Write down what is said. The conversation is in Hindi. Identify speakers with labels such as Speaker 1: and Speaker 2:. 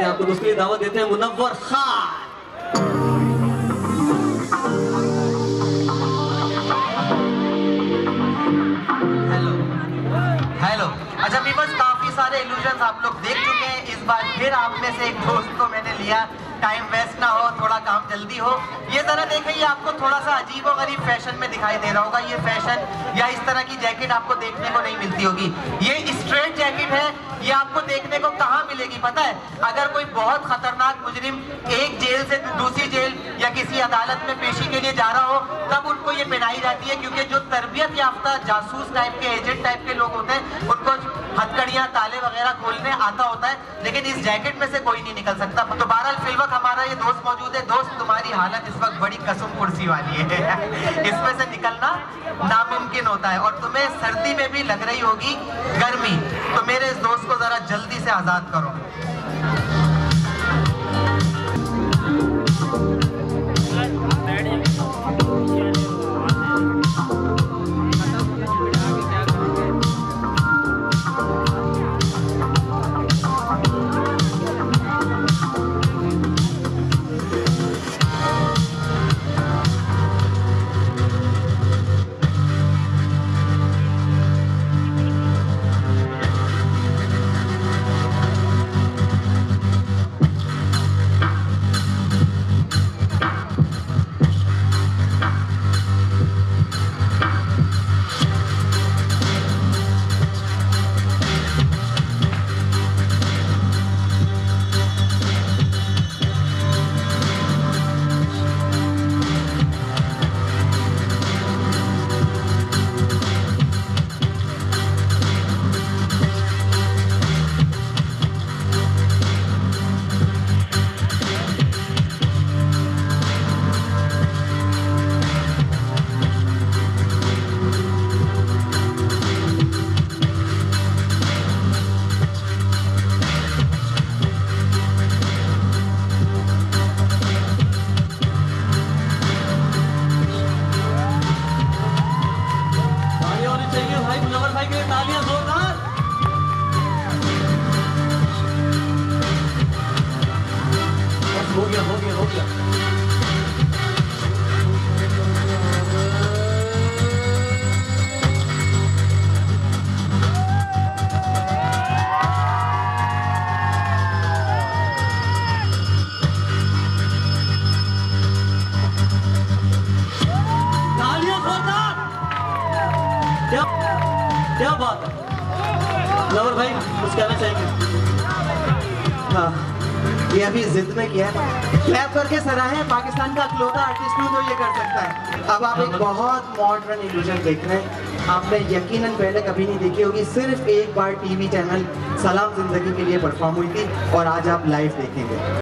Speaker 1: ही, आपको दोस्तों ये दावत देते हैं मुनव्वर खान।
Speaker 2: हेलो। हेलो। अच्छा वीवर्स काफ़ी सारे इल्यूजन आप लोग देख चुके हैं। इस बार फिर आप में से एक दोस्त को मैंने लिया। टाइम वेस्ट ना हो, थोड़ा जल्दी हो। ये जरा देखें ये आपको थोड़ा सा अजीब और गरीब फ़ैशन में दिखाई दे रहा होगा ये फ़ैशन, या इस तरह की जैकेट आपको देखने को नहीं मिलती होगी। ये स्ट्रेट जैकेट है, ये आपको देखने को कहाँ मिलेगी, पता है? अगर कोई बहुत खतरनाक मुजरिम एक जेल से दूसरी जेल या किसी अदालत में पेशी के लिए जा रहा हो, तब उनको ये पहनाई जाती है, क्योंकि जो तरबियत याफ्ता जासूस टाइप के एजेंट टाइप के लोग होते हैं, उनको हथकड़ियाँ ताले वगैरह खोलने आता होता है, लेकिन इस जैकेट में से कोई नहीं निकल सकता। तो बहरहाल, फिल वक्त हमारा ये दोस्त मौजूद है। दोस्त, तुम्हारी हालत इस वक्त बड़ी कसम कुर्सी वाली है। इसमें से निकलना नामुमकिन होता है। और तुम्हें सर्दी में भी लग रही होगी गर्मी। तो मेरे इस दोस्त को जरा जल्दी से आज़ाद करो।
Speaker 1: हो गया हो गया हो गया। क्या क्या बात है। लवर भाई, कुछ कहना चाहेंगे?
Speaker 2: हाँ। ये अभी जिद में किया है क्लैप करके सराहे पाकिस्तान का अकलौता आर्टिस्ट हूँ तो ये कर सकता है। अब आप एक बहुत मॉडर्न इल्यूजन देख रहे हैं। आपने यकीनन पहले कभी नहीं देखी होगी, सिर्फ़ एक बार टीवी चैनल सलाम ज़िंदगी के लिए परफॉर्म हुई थी और आज आप लाइव देखेंगे।